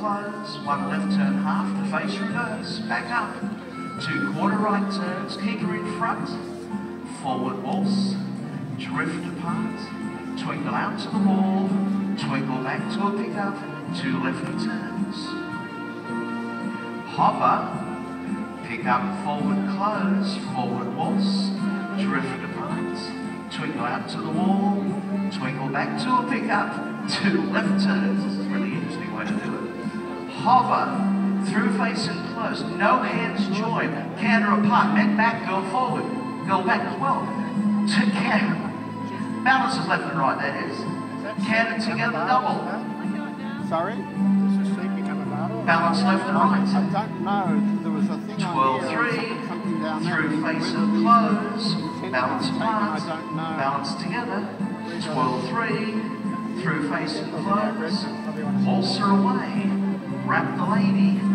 close, one left turn half the face reverse, back up, two quarter right turns, keeper in front, forward waltz, drift apart, twinkle out to the wall, twinkle back to a pickup, two lefty turns. hover, pick up forward close, forward waltz, drift apart, twinkle out to the wall, twinkle back to a pickup, two left turns. Hover, through face and close, no hands join, canter apart, neck back, go forward, go back as well. To canter. is left and right, that is. Canter together, double. Sorry? Balance left and right. I don't know. There was a thing 12 on here, uh, 3, something down there. through face and close, balance apart, I don't know. balance together, uh, 12 3, through face and close, waltzer away, wrap the lady,